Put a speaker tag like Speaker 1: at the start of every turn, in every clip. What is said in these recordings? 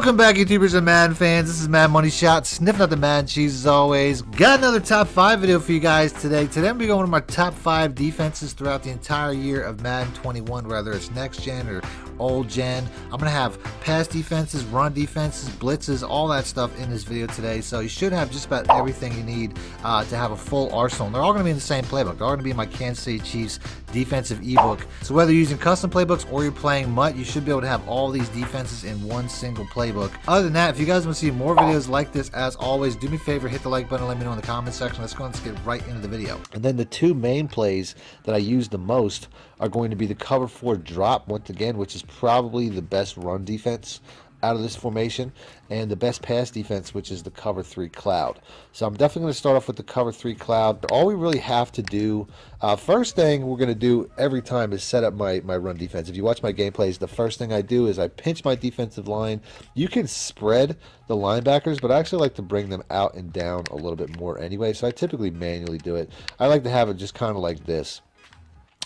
Speaker 1: Welcome back, YouTubers and Madden fans. This is Madden Moneyshot, sniffing out the Mad Cheese as always. Got another top five video for you guys today. Today I'm going to be going to my top five defenses throughout the entire year of Madden 21, whether it's next gen or old gen. I'm going to have pass defenses, run defenses, blitzes, all that stuff in this video today. So you should have just about everything you need uh, to have a full arsenal. And they're all going to be in the same playbook. They're all to be in my Kansas City Chiefs defensive ebook. So whether you're using custom playbooks or you're playing MUT, you should be able to have all these defenses in one single playbook. Other than that, if you guys want to see more videos like this, as always, do me a favor, hit the like button, let me know in the comment section. Let's go and get right into the video. And then the two main plays that I use the most are going to be the cover four drop, once again, which is probably the best run defense out of this formation and the best pass defense which is the cover three cloud. So I'm definitely going to start off with the cover three cloud. All we really have to do uh, first thing we're going to do every time is set up my my run defense. If you watch my gameplays the first thing I do is I pinch my defensive line. You can spread the linebackers but I actually like to bring them out and down a little bit more anyway so I typically manually do it. I like to have it just kind of like this.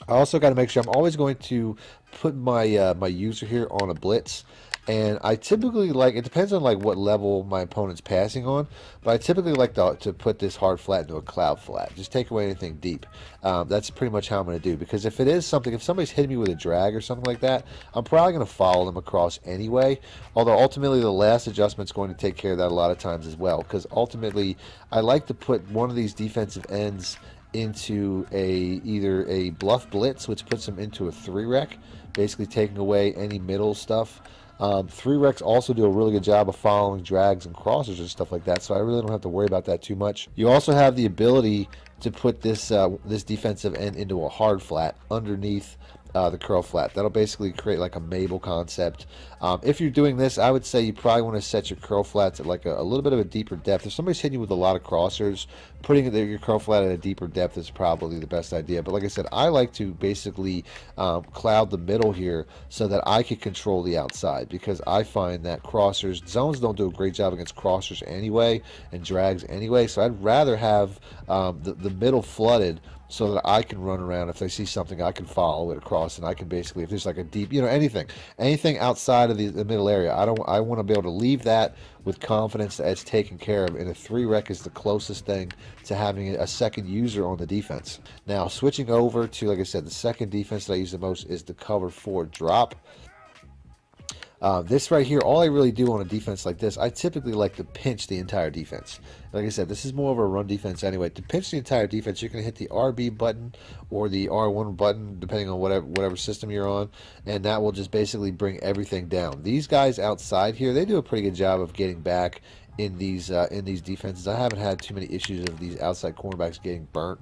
Speaker 1: I also got to make sure I'm always going to put my uh, my user here on a blitz and I typically like it depends on like what level my opponent's passing on, but I typically like to, to put this hard flat into a cloud flat. Just take away anything deep. Um, that's pretty much how I'm going to do because if it is something, if somebody's hitting me with a drag or something like that, I'm probably going to follow them across anyway. Although ultimately the last adjustment is going to take care of that a lot of times as well because ultimately I like to put one of these defensive ends into a either a bluff blitz, which puts them into a three rec, basically taking away any middle stuff. Um, three recs also do a really good job of following drags and crossers and stuff like that, so I really don't have to worry about that too much. You also have the ability to put this uh, this defensive end into a hard flat underneath uh, the curl flat. That'll basically create like a Mabel concept. Um, if you're doing this, I would say you probably want to set your curl flats at like a, a, little bit of a deeper depth. If somebody's hitting you with a lot of crossers, putting your curl flat at a deeper depth is probably the best idea. But like I said, I like to basically um, cloud the middle here so that I can control the outside because I find that crossers, zones don't do a great job against crossers anyway and drags anyway. So I'd rather have um, the, the middle flooded so that I can run around. If they see something, I can follow it across, and I can basically, if there's like a deep, you know, anything, anything outside of the, the middle area, I don't, I want to be able to leave that with confidence that it's taken care of. And a three rec is the closest thing to having a second user on the defense. Now, switching over to, like I said, the second defense that I use the most is the cover four drop. Uh, this right here, all I really do on a defense like this, I typically like to pinch the entire defense. Like I said, this is more of a run defense anyway. To pinch the entire defense, you're going to hit the RB button or the R1 button, depending on whatever whatever system you're on, and that will just basically bring everything down. These guys outside here, they do a pretty good job of getting back in these uh, in these defenses. I haven't had too many issues of these outside cornerbacks getting burnt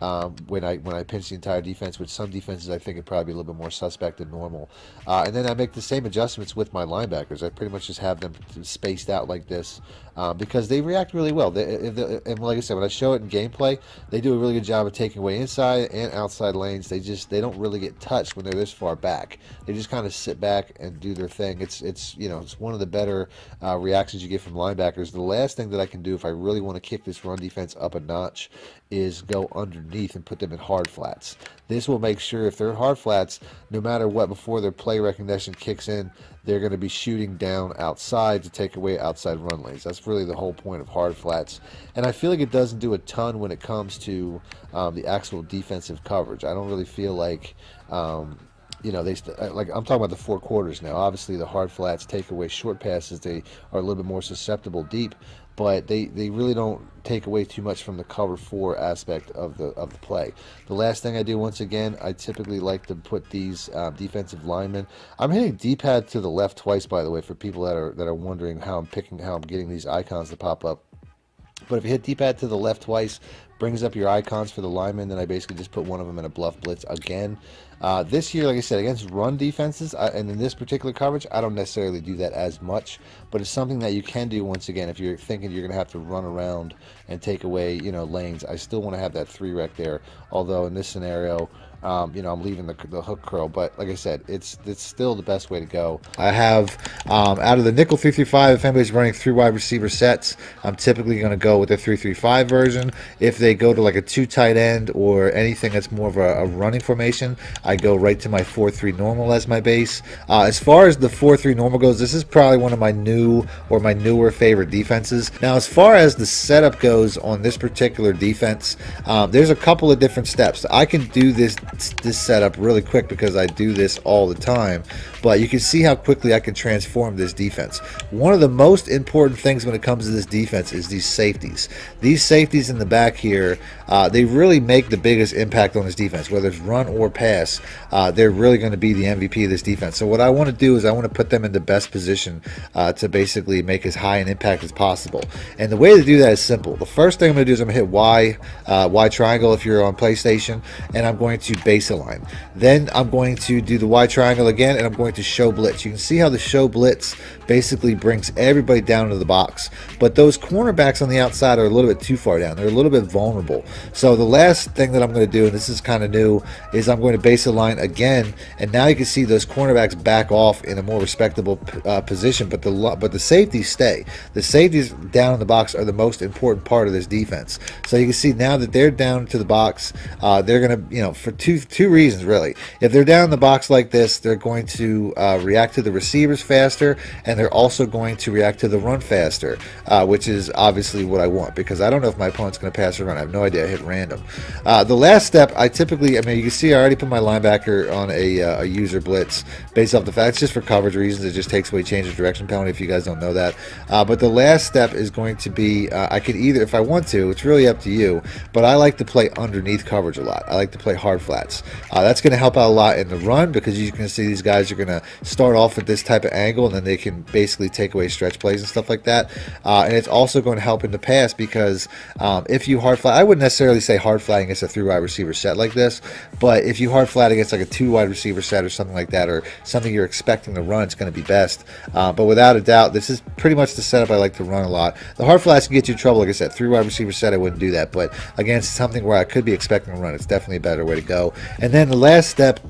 Speaker 1: um, when I when I pinch the entire defense. Which some defenses, I think it probably be a little bit more suspect than normal. Uh, and then I make the same adjustments with my linebackers. I pretty much just have them spaced out like this uh, because they react really well. They, and like I said, when I show it in gameplay, they do a really good job of taking away inside and outside lanes. They just they don't really get touched when they're this far back. They just kind of sit back and do their thing. It's it's you know it's one of the better uh, reactions you get from linebackers. The last thing that I can do if I really want to kick this run defense up a notch is go underneath and put them in hard flats. This will make sure if they're hard flats, no matter what, before their play recognition kicks in, they're going to be shooting down outside to take away outside run lanes. That's really the whole point of hard flats. And I feel like it doesn't do a ton when it comes to um, the actual defensive coverage. I don't really feel like. Um, you know, they uh, like I'm talking about the four quarters now. Obviously, the hard flats take away short passes. They are a little bit more susceptible deep but they, they really don't take away too much from the cover four aspect of the of the play. The last thing I do, once again, I typically like to put these uh, defensive linemen. I'm hitting D-pad to the left twice, by the way, for people that are that are wondering how I'm picking, how I'm getting these icons to pop up. But if you hit D-pad to the left twice, brings up your icons for the linemen. Then I basically just put one of them in a bluff blitz again. Uh, this year, like I said, against run defenses, I, and in this particular coverage, I don't necessarily do that as much, but it's something that you can do once again if you're thinking you're going to have to run around and take away, you know, lanes. I still want to have that three rec there, although in this scenario, um, you know, I'm leaving the, the hook curl. But like I said, it's it's still the best way to go. I have um, out of the nickel 335. If anybody's running three wide receiver sets, I'm typically going to go with the 335 version. If they go to like a two tight end or anything that's more of a, a running formation, I go right to my 4-3 normal as my base. Uh, as far as the 4-3 normal goes, this is probably one of my new or my newer favorite defenses. Now, as far as the setup goes on this particular defense, um, there's a couple of different steps. I can do this this setup really quick because I do this all the time, but you can see how quickly I can transform this defense. One of the most important things when it comes to this defense is these safeties. These safeties in the back here, uh, they really make the biggest impact on this defense, whether it's run or pass. Uh, they're really going to be the MVP of this defense. So what I want to do is I want to put them in the best position uh, to basically make as high an impact as possible. And the way to do that is simple. The first thing I'm going to do is I'm going to hit Y, uh, Y triangle if you're on PlayStation, and I'm going to base align. Then I'm going to do the Y triangle again, and I'm going to show blitz. You can see how the show blitz basically brings everybody down to the box. But those cornerbacks on the outside are a little bit too far down. They're a little bit vulnerable. So the last thing that I'm going to do, and this is kind of new, is I'm going to base the line again. And now you can see those cornerbacks back off in a more respectable uh, position. But the but the safeties stay. The safeties down in the box are the most important part of this defense. So you can see now that they're down to the box, uh, they're going to, you know, for two two reasons really. If they're down in the box like this, they're going to uh, react to the receivers faster, and they're also going to react to the run faster, uh, which is obviously what I want because I don't know if my opponent's going to pass or run. I have no idea. I hit random. Uh, the last step, I typically, I mean, you can see I already put my linebacker on a, uh, a user blitz based off the fact it's just for coverage reasons. It just takes away change of direction penalty if you guys don't know that. Uh, but the last step is going to be uh, I could either, if I want to, it's really up to you, but I like to play underneath coverage a lot. I like to play hard flats. That's going to help out a lot in the run because you can see these guys are going to start off at this type of angle and then they can basically take away stretch plays and stuff like that. Uh, and it's also going to help in the pass because um, if you hard flat, I wouldn't necessarily say hard flat against a three wide receiver set like this, but if you hard flat against like a two wide receiver set or something like that, or something you're expecting to run, it's going to be best. Uh, but without a doubt, this is pretty much the setup I like to run a lot. The hard flats can get you in trouble. Like I said, three wide receiver set, I wouldn't do that. But against something where I could be expecting to run, it's definitely a better way to go. And then the last step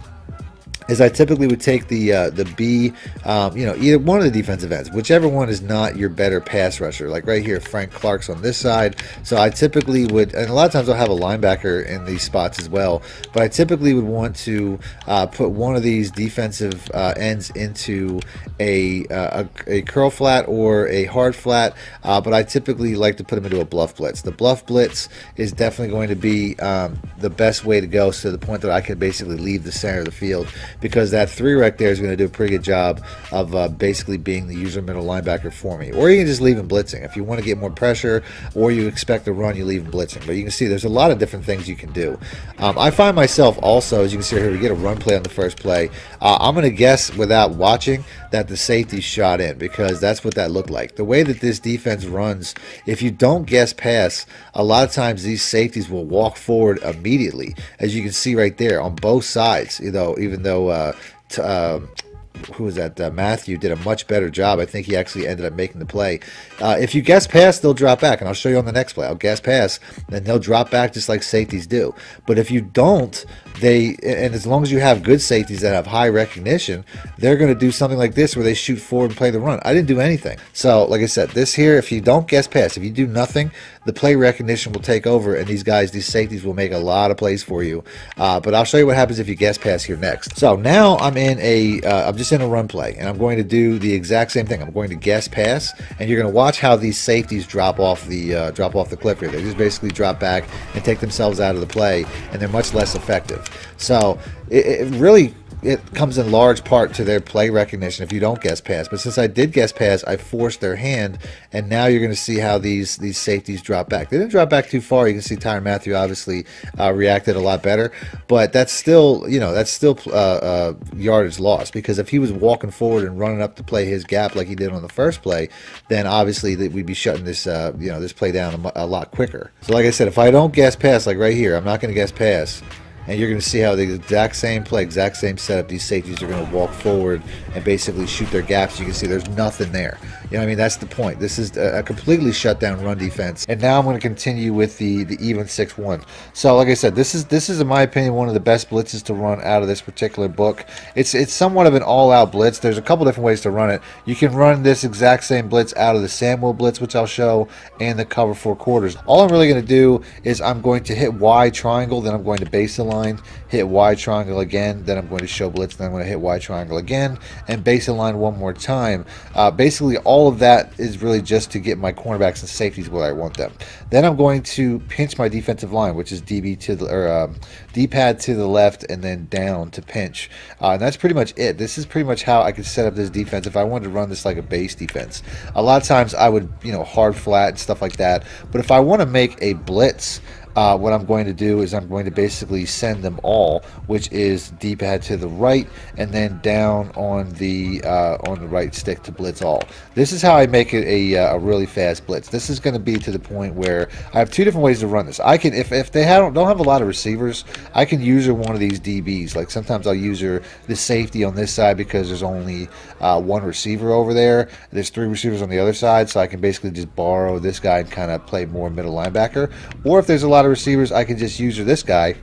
Speaker 1: is I typically would take the uh, the B, um, you know, either one of the defensive ends, whichever one is not your better pass rusher. Like right here, Frank Clark's on this side. So I typically would, and a lot of times I'll have a linebacker in these spots as well. But I typically would want to uh, put one of these defensive uh, ends into a, uh, a, a curl flat or a hard flat. Uh, but I typically like to put them into a bluff blitz. The bluff blitz is definitely going to be um, the best way to go, to the point that I can basically leave the center of the field because that three rec there is going to do a pretty good job of uh, basically being the user middle linebacker for me. Or you can just leave him blitzing. If you want to get more pressure or you expect a run, you leave him blitzing. But you can see there's a lot of different things you can do. Um, I find myself also, as you can see here, we get a run play on the first play. Uh, I'm going to guess without watching that the safety shot in because that's what that looked like. The way that this defense runs, if you don't guess pass, a lot of times these safeties will walk forward immediately, as you can see right there on both sides. You know, even though uh, uh, who was that? Uh, Mathieu did a much better job. I think he actually ended up making the play. Uh, if you guess pass, they'll drop back, and I'll show you on the next play. I'll guess pass, and they'll drop back just like safeties do. But if you don't, they and as long as you have good safeties that have high recognition, they're going to do something like this where they shoot forward and play the run. I didn't do anything. So, like I said, this here, if you don't guess pass, if you do nothing, the play recognition will take over, and these guys, these safeties, will make a lot of plays for you. Uh, but I'll show you what happens if you guess pass here next. So now I'm in a, am uh, just in a run play, and I'm going to do the exact same thing. I'm going to guess pass, and you're going to watch how these safeties drop off the uh, drop off the cliff here. They just basically drop back and take themselves out of the play, and they're much less effective. So it, it really it comes in large part to their play recognition if you don't guess pass. But since I did guess pass, I forced their hand, and now you're going to see how these these safeties drop back. They didn't drop back too far. You can see Tyrann Mathieu obviously uh, reacted a lot better, but that's still you know that's still uh, uh, yardage lost because if he was walking forward and running up to play his gap like he did on the first play, then obviously that we'd be shutting this uh, you know this play down a, a lot quicker. So like I said, if I don't guess pass like right here, I'm not going to guess pass and you're going to see how the exact same play, exact same setup, these safeties are going to walk forward and basically shoot their gaps. You can see there's nothing there. You know, I mean, that's the point. This is a completely shut down run defense. And now I'm going to continue with the the even six one. So, like I said, this is this is in my opinion one of the best blitzes to run out of this particular book. It's it's somewhat of an all out blitz. There's a couple different ways to run it. You can run this exact same blitz out of the Sam Will blitz, which I'll show, and the cover four quarters. All I'm really going to do is I'm going to hit Y triangle, then I'm going to base the hit Y triangle again, then I'm going to show blitz, then I'm going to hit Y triangle again, and base line one more time. Uh, basically, all of that is really just to get my cornerbacks and safeties where I want them. Then I'm going to pinch my defensive line, which is DB to the or um, D-pad to the left and then down to pinch. Uh, and that's pretty much it. This is pretty much how I could set up this defense if I wanted to run this like a base defense. A lot of times I would, you know, hard flat and stuff like that. But if I want to make a blitz, uh, what I'm going to do is I'm going to basically send them all, which is D-pad to the right and then down on the uh, on the right stick to blitz all. This is how I make it a, uh, a really fast blitz. This is going to be to the point where I have two different ways to run this. I can if, if they don't have a lot of receivers, I can use one of these DBs. Like sometimes I'll use the safety on this side because there's only uh, one receiver over there. There's three receivers on the other side, so I can basically just borrow this guy and kind of play more middle linebacker. Or if there's a lot lot of receivers, I can just use or this guy,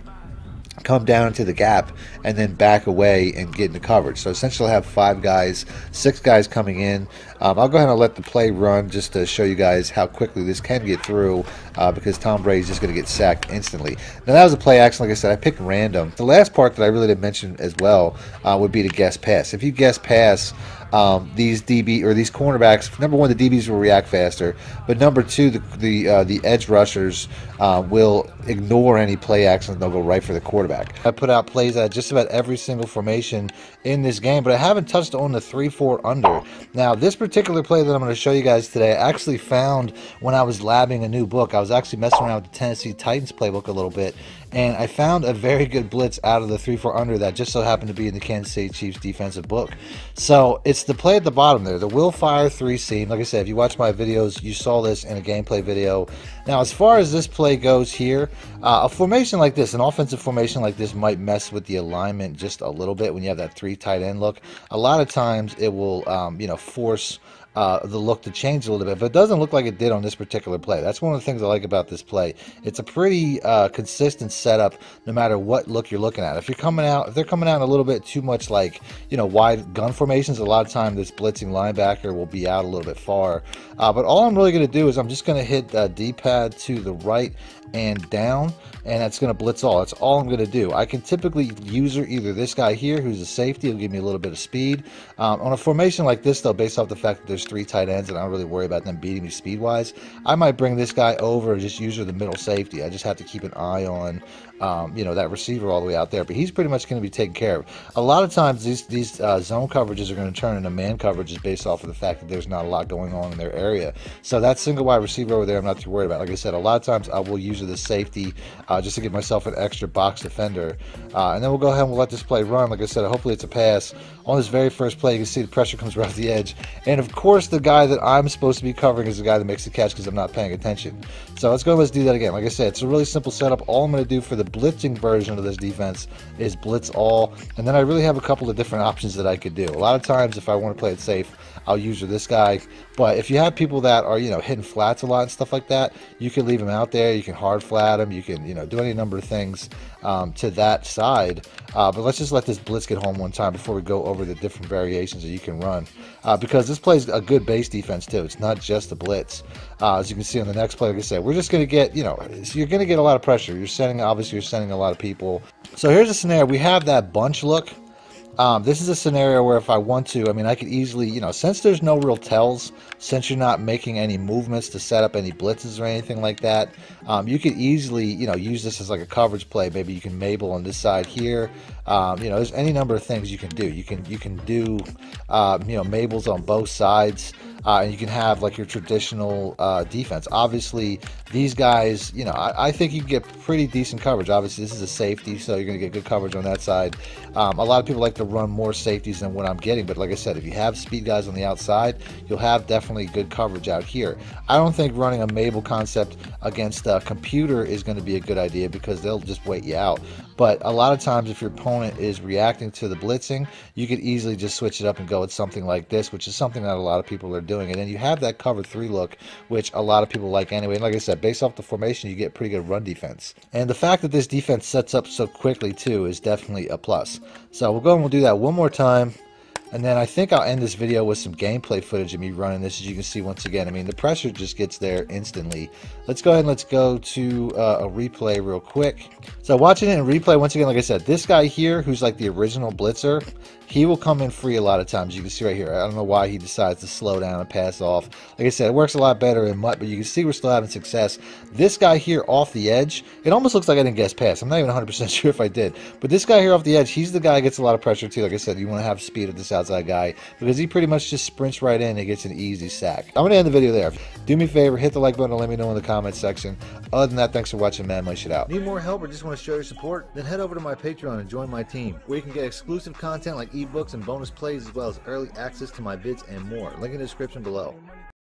Speaker 1: come down into the gap, and then back away and get into coverage. So essentially, I'll have five guys, six guys coming in. Um, I'll go ahead and let the play run just to show you guys how quickly this can get through uh, because Tom Brady's just going to get sacked instantly. Now, that was a play action. Like I said, I picked random. The last part that I really didn't mention as well uh, would be to guess pass. If you guess pass, um, these DB or these cornerbacks. Number one, the DBs will react faster, but number two, the the uh, the edge rushers uh, will ignore any play action. They'll go right for the quarterback. I put out plays at just about every single formation in this game, but I haven't touched on the three four under. Now, this particular play that I'm going to show you guys today, I actually found when I was labbing a new book. I was actually messing around with the Tennessee Titans playbook a little bit, and I found a very good blitz out of the 3 4 under that just so happened to be in the Kansas City Chiefs defensive book. So it's the play at the bottom there, the Will Fire 3 seam. Like I said, if you watch my videos, you saw this in a gameplay video. Now, as far as this play goes here, uh, a formation like this, an offensive formation like this, might mess with the alignment just a little bit when you have that three tight end look. A lot of times it will, um, you know, force uh, the look to change a little bit, but it doesn't look like it did on this particular play. That's one of the things I like about this play. It's a pretty uh, consistent setup no matter what look you're looking at. If you're coming out, if they're coming out a little bit too much like, you know, wide gun formations, a lot of time this blitzing linebacker will be out a little bit far. Uh, but all I'm really going to do is I'm just going to hit uh, D-pad to the right and down and that's going to blitz all. That's all I'm going to do. I can typically use either this guy here, who's a safety, will give me a little bit of speed. Um, on a formation like this, though, based off the fact that there's three tight ends and I don't really worry about them beating me speed-wise, I might bring this guy over and just use her the middle safety. I just have to keep an eye on um, you know, that receiver all the way out there. But he's pretty much going to be taken care of. A lot of times, these these uh, zone coverages are going to turn into man coverages based off of the fact that there's not a lot going on in their area. So that single wide receiver over there, I'm not too worried about. Like I said, a lot of times I will use the safety uh, just to give myself an extra box defender. Uh, and then we'll go ahead and we'll let this play run. Like I said, hopefully it's a pass. On this very first play, you can see the pressure comes right off the edge. And of course, the guy that I'm supposed to be covering is the guy that makes the catch because I'm not paying attention. So let's go let's do that again. Like I said, it's a really simple setup. All I'm going to do for the blitzing version of this defense is blitz all. And then I really have a couple of different options that I could do. A lot of times, if I want to play it safe, I'll use this guy. But if you have people that are, you know, hitting flats a lot and stuff like that, you can leave them out there. You can hard flat them. You can, you know, do any number of things um, to that side. Uh, but let's just let this blitz get home one time before we go over the different variations that you can run. Uh, because this plays a good base defense too. It's not just the blitz. Uh, as you can see on the next play, like I said, we're just going to get, you know, you're going to get a lot of pressure. You're sending, obviously, you're sending a lot of people. So here's a scenario. We have that bunch look. Um, this is a scenario where if I want to, I mean, I could easily, you know, since there's no real tells, since you're not making any movements to set up any blitzes or anything like that, um, you could easily, you know, use this as like a coverage play. Maybe you can Mabel on this side here. Um, you know, there's any number of things you can do. You can you can do, uh, you know, Mabels on both sides uh, and you can have like your traditional uh, defense. Obviously, these guys, you know, I, I, think you get pretty decent coverage. Obviously, this is a safety, so you're going to get good coverage on that side. Um, a lot of people like to run more safeties than what I'm getting, but like I said, if you have speed guys on the outside, you'll have definitely good coverage out here. I don't think running a Mabel concept against a computer is going to be a good idea because they'll just wait you out. But a lot of times, if your opponent is reacting to the blitzing, you could easily just switch it up and go with something like this, which is something that a lot of people are doing. And then you have that cover three look, which a lot of people like anyway. And like I said, based off the formation, you get pretty good run defense. And the fact that this defense sets up so quickly too is definitely a plus. So we'll go and we'll do that one more time. And then I think I'll end this video with some gameplay footage of me running this. As you can see, once again, I mean, the pressure just gets there instantly. Let's go ahead and let's go to uh, a replay real quick. So watching it in replay, once again, like I said, this guy here, who's like the original blitzer, he will come in free a lot of times. You can see right here. I don't know why he decides to slow down and pass off. Like I said, it works a lot better in MUT, but you can see we're still having success. This guy here off the edge, it almost looks like I didn't guess pass. I'm not even 100% sure if I did. But this guy here off the edge, he's the guy that gets a lot of pressure too. Like I said, you want to have speed of this outside guy because he pretty much just sprints right in and gets an easy sack. I'm going to end the video there. Do me a favor, hit the like button and let me know in the comments section. Other than that, thanks for watching Madden Moneyshot Out.
Speaker 2: Need more help or just want to show your support? Then head over to my Patreon and join my team, where you can get exclusive content like ebooks and bonus plays as well as early access to my vids and more. Link in the description below.